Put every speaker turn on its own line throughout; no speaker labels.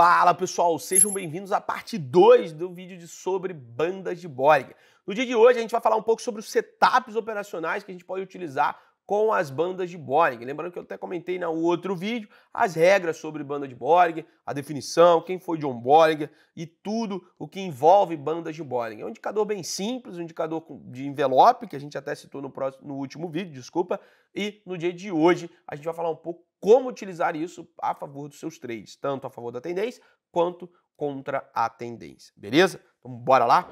Fala pessoal, sejam bem-vindos à parte 2 do vídeo de sobre bandas de Bollinger. No dia de hoje a gente vai falar um pouco sobre os setups operacionais que a gente pode utilizar com as bandas de Bollinger. Lembrando que eu até comentei no outro vídeo as regras sobre banda de Bollinger, a definição, quem foi John Bollinger e tudo o que envolve bandas de Bollinger. É um indicador bem simples, um indicador de envelope, que a gente até citou no, próximo, no último vídeo, desculpa. E no dia de hoje a gente vai falar um pouco como utilizar isso a favor dos seus trades, tanto a favor da tendência quanto contra a tendência. Beleza? Então bora lá?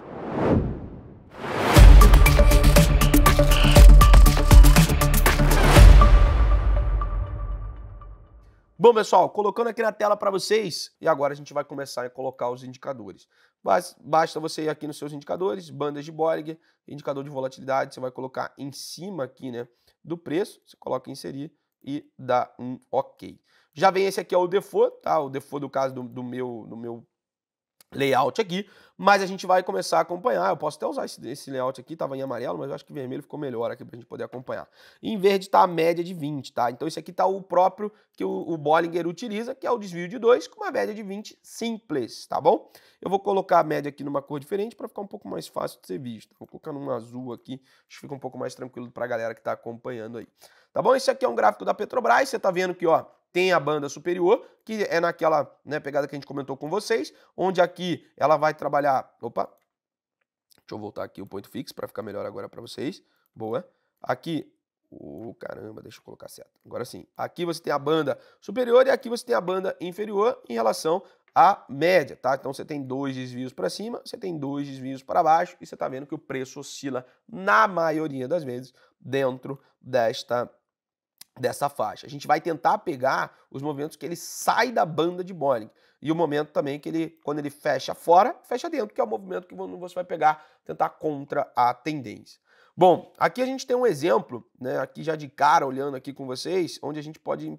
Bom, pessoal, colocando aqui na tela para vocês, e agora a gente vai começar a colocar os indicadores. Basta você ir aqui nos seus indicadores, bandas de Bollinger, indicador de volatilidade, você vai colocar em cima aqui, né, do preço, você coloca inserir e dá um OK. Já vem esse aqui é o default, tá? O default do caso do, do meu do meu layout aqui, mas a gente vai começar a acompanhar. Eu posso até usar esse, esse layout aqui, estava em amarelo, mas eu acho que vermelho ficou melhor aqui para a gente poder acompanhar. em verde está a média de 20, tá? Então esse aqui está o próprio que o, o Bollinger utiliza, que é o desvio de 2, com uma média de 20 simples, tá bom? Eu vou colocar a média aqui numa cor diferente para ficar um pouco mais fácil de ser visto. Vou colocar num azul aqui, acho que fica um pouco mais tranquilo para a galera que está acompanhando aí. Tá bom? Esse aqui é um gráfico da Petrobras, você está vendo que, ó, tem a banda superior, que é naquela né, pegada que a gente comentou com vocês, onde aqui ela vai trabalhar. Opa! Deixa eu voltar aqui o ponto fixo para ficar melhor agora para vocês. Boa. Aqui. Oh, caramba, deixa eu colocar certo. Agora sim. Aqui você tem a banda superior e aqui você tem a banda inferior em relação à média, tá? Então você tem dois desvios para cima, você tem dois desvios para baixo e você está vendo que o preço oscila na maioria das vezes dentro desta dessa faixa. A gente vai tentar pegar os movimentos que ele sai da banda de Bollinger e o momento também que ele, quando ele fecha fora, fecha dentro, que é o movimento que você vai pegar, tentar contra a tendência. Bom, aqui a gente tem um exemplo, né, aqui já de cara, olhando aqui com vocês, onde a gente pode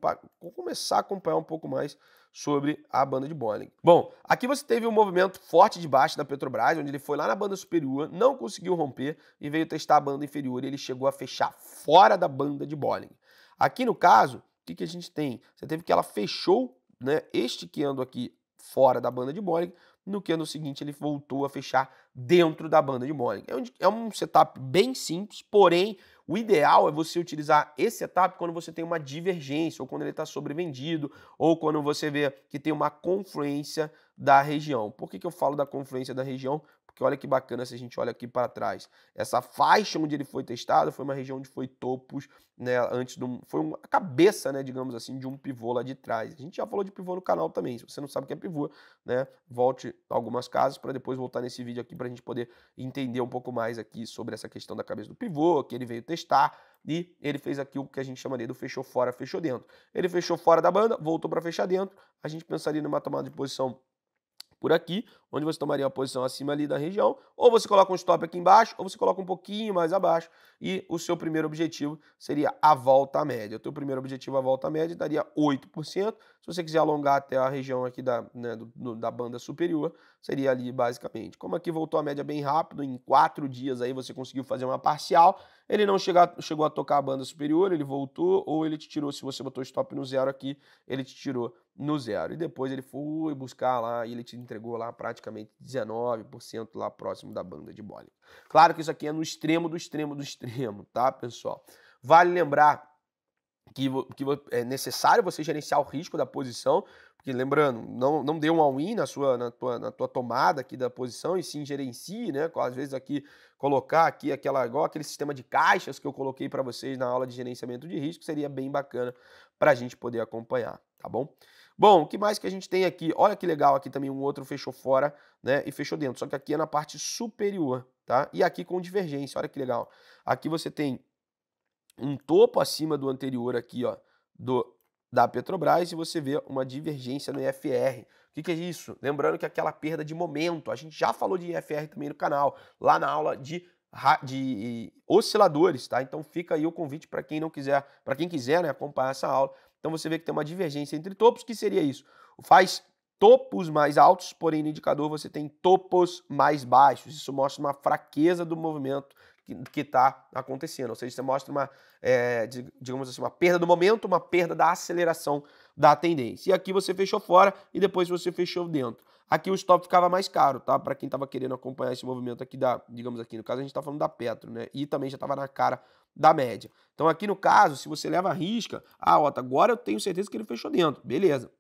começar a acompanhar um pouco mais sobre a banda de Bollinger. Bom, aqui você teve um movimento forte de baixo da Petrobras, onde ele foi lá na banda superior, não conseguiu romper e veio testar a banda inferior e ele chegou a fechar fora da banda de Bollinger. Aqui no caso, o que, que a gente tem? Você teve que ela fechou né, este candle aqui fora da banda de Bollinger, no candle seguinte ele voltou a fechar dentro da banda de Bollinger. É um é setup bem simples, porém o ideal é você utilizar esse setup quando você tem uma divergência, ou quando ele está sobrevendido, ou quando você vê que tem uma confluência da região. Por que, que eu falo da confluência da região? Porque olha que bacana se a gente olha aqui para trás. Essa faixa onde ele foi testado foi uma região onde foi topos, né, antes do foi uma cabeça, né, digamos assim, de um pivô lá de trás. A gente já falou de pivô no canal também. Se você não sabe o que é pivô, né, volte algumas casas para depois voltar nesse vídeo aqui para a gente poder entender um pouco mais aqui sobre essa questão da cabeça do pivô, que ele veio testar e ele fez aqui o que a gente chamaria do fechou fora, fechou dentro. Ele fechou fora da banda, voltou para fechar dentro. A gente pensaria numa tomada de posição por aqui, onde você tomaria uma posição acima ali da região, ou você coloca um stop aqui embaixo, ou você coloca um pouquinho mais abaixo, e o seu primeiro objetivo seria a volta média. O teu primeiro objetivo, a volta média, daria 8%. Se você quiser alongar até a região aqui da, né, do, da banda superior, seria ali basicamente. Como aqui voltou a média bem rápido, em quatro dias aí você conseguiu fazer uma parcial, ele não chegou a tocar a banda superior, ele voltou, ou ele te tirou, se você botou stop no zero aqui, ele te tirou no zero. E depois ele foi buscar lá e ele te entregou lá praticamente 19% lá próximo da banda de bola. Claro que isso aqui é no extremo do extremo do extremo, tá, pessoal? Vale lembrar que, que é necessário você gerenciar o risco da posição, porque lembrando, não, não dê um all-in na, sua, na, tua, na tua tomada aqui da posição e sim gerencie, né? Às vezes aqui colocar aqui aquela igual aquele sistema de caixas que eu coloquei para vocês na aula de gerenciamento de risco seria bem bacana para a gente poder acompanhar, tá bom? Bom, o que mais que a gente tem aqui? Olha que legal, aqui também um outro fechou fora, né, e fechou dentro, só que aqui é na parte superior, tá? E aqui com divergência, olha que legal. Aqui você tem um topo acima do anterior aqui, ó, do da Petrobras e você vê uma divergência no IFR. O que, que, é isso? Lembrando que aquela perda de momento, a gente já falou de IFR também no canal, lá na aula de, de osciladores, tá? Então fica aí o convite para quem não quiser, para quem quiser né, acompanhar essa aula, então você vê que tem uma divergência entre topos, que seria isso? Faz topos mais altos, porém no indicador você tem topos mais baixos. Isso mostra uma fraqueza do movimento que está acontecendo. Ou seja, você mostra uma, é, digamos assim, uma perda do momento, uma perda da aceleração da tendência. E aqui você fechou fora e depois você fechou dentro. Aqui o stop ficava mais caro, tá? Para quem estava querendo acompanhar esse movimento aqui da, digamos aqui, no caso a gente está falando da Petro, né? E também já estava na cara da média. Então aqui no caso, se você leva a risca, ah, Otto, agora eu tenho certeza que ele fechou dentro. Beleza.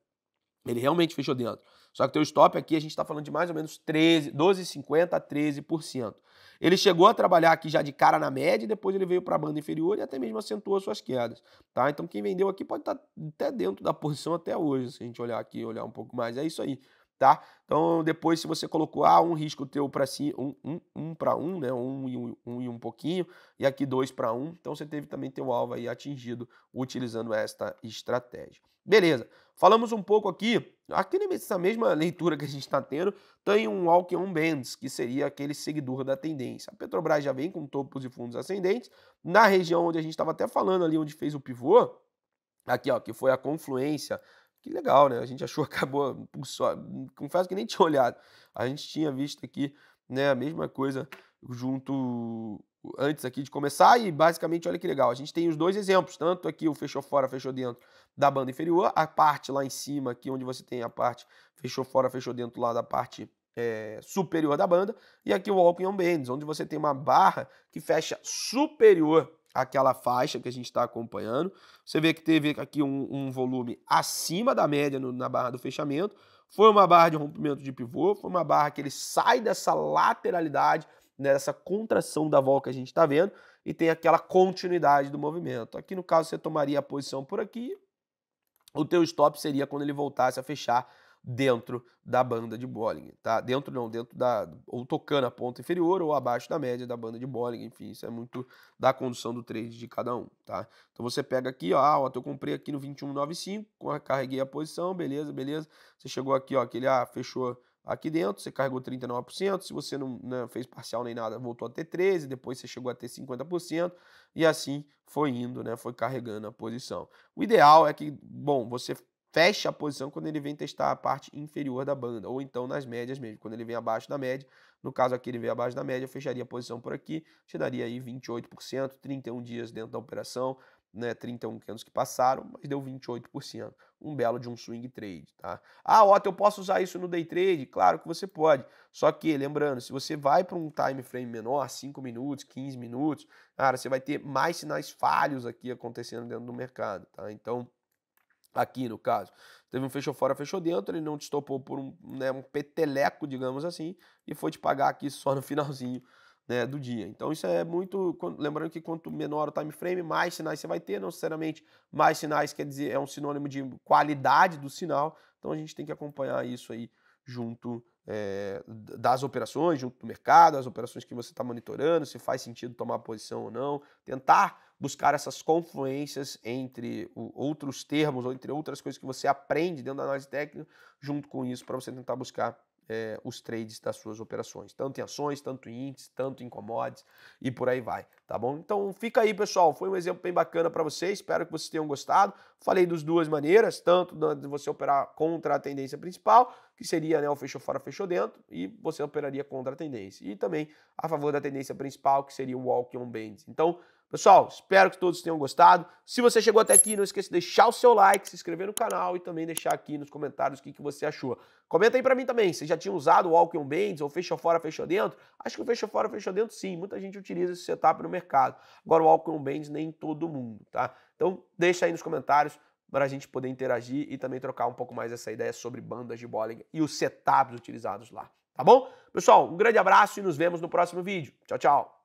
Ele realmente fechou dentro. Só que teu stop aqui a gente está falando de mais ou menos 13, 12,50 a 13%. Ele chegou a trabalhar aqui já de cara na média depois ele veio para a banda inferior e até mesmo acentuou suas quedas, tá? Então quem vendeu aqui pode estar tá até dentro da posição até hoje, se a gente olhar aqui, olhar um pouco mais, é isso aí tá? Então, depois, se você colocou ah, um risco teu para si, um, um, um para um, né? Um e um, um, e um pouquinho, e aqui dois para um, então você teve também teu alvo aí atingido utilizando esta estratégia. Beleza, falamos um pouco aqui, aqui nessa mesma leitura que a gente está tendo, tem um walk on bands, que seria aquele seguidor da tendência. A Petrobras já vem com topos e fundos ascendentes, na região onde a gente estava até falando ali, onde fez o pivô, aqui ó, que foi a confluência que legal, né? A gente achou, acabou, só, confesso que nem tinha olhado. A gente tinha visto aqui, né, a mesma coisa junto antes aqui de começar e basicamente olha que legal, a gente tem os dois exemplos, tanto aqui o fechou fora, fechou dentro da banda inferior, a parte lá em cima aqui onde você tem a parte fechou fora, fechou dentro lá da parte é, superior da banda e aqui o walking on bands, onde você tem uma barra que fecha superior aquela faixa que a gente está acompanhando. Você vê que teve aqui um, um volume acima da média no, na barra do fechamento. Foi uma barra de rompimento de pivô, foi uma barra que ele sai dessa lateralidade, nessa contração da volta que a gente está vendo, e tem aquela continuidade do movimento. Aqui no caso você tomaria a posição por aqui, o teu stop seria quando ele voltasse a fechar dentro da banda de Bollinger, tá? Dentro não, dentro da ou tocando a ponta inferior ou abaixo da média da banda de Bollinger, enfim, isso é muito da condução do trade de cada um, tá? Então você pega aqui, ó, ah, eu comprei aqui no 2195, carreguei a posição, beleza, beleza. Você chegou aqui, ó, que ele ah, fechou aqui dentro, você carregou 39%, se você não né, fez parcial nem nada, voltou a ter 13, depois você chegou a ter 50% e assim foi indo, né, foi carregando a posição. O ideal é que, bom, você fecha a posição quando ele vem testar a parte inferior da banda, ou então nas médias mesmo, quando ele vem abaixo da média. No caso aqui ele vem abaixo da média, fecharia a posição por aqui, te daria aí 28%, 31 dias dentro da operação, né, 31 anos que passaram, mas deu 28%. Um belo de um swing trade, tá? Ah, Otto, eu posso usar isso no day trade? Claro que você pode. Só que, lembrando, se você vai para um time frame menor, 5 minutos, 15 minutos, cara, você vai ter mais sinais falhos aqui acontecendo dentro do mercado, tá? Então, aqui no caso. Teve um fechou fora, fechou dentro, ele não te topou por um, né, um peteleco, digamos assim, e foi te pagar aqui só no finalzinho né, do dia. Então isso é muito. Lembrando que quanto menor o time frame, mais sinais você vai ter, não necessariamente mais sinais quer dizer é um sinônimo de qualidade do sinal. Então a gente tem que acompanhar isso aí junto é, das operações, junto do mercado, as operações que você está monitorando, se faz sentido tomar posição ou não, tentar buscar essas confluências entre outros termos ou entre outras coisas que você aprende dentro da análise técnica, junto com isso, para você tentar buscar é, os trades das suas operações, tanto em ações, tanto em índices, tanto em commodities e por aí vai, tá bom? Então fica aí, pessoal, foi um exemplo bem bacana para vocês, espero que vocês tenham gostado. Falei das duas maneiras, tanto de você operar contra a tendência principal, que seria né, o fechou fora, fechou dentro, e você operaria contra a tendência. E também a favor da tendência principal, que seria o walk on bands. Então, Pessoal, espero que todos tenham gostado. Se você chegou até aqui, não esqueça de deixar o seu like, se inscrever no canal e também deixar aqui nos comentários o que, que você achou. Comenta aí pra mim também, você já tinha usado o Walking Bands ou fechou fora, fechou dentro? Acho que o fechou fora, fechou dentro sim, muita gente utiliza esse setup no mercado. Agora o Walking Bands nem todo mundo, tá? Então deixa aí nos comentários para a gente poder interagir e também trocar um pouco mais essa ideia sobre bandas de bowling e os setups utilizados lá, tá bom? Pessoal, um grande abraço e nos vemos no próximo vídeo. Tchau, tchau!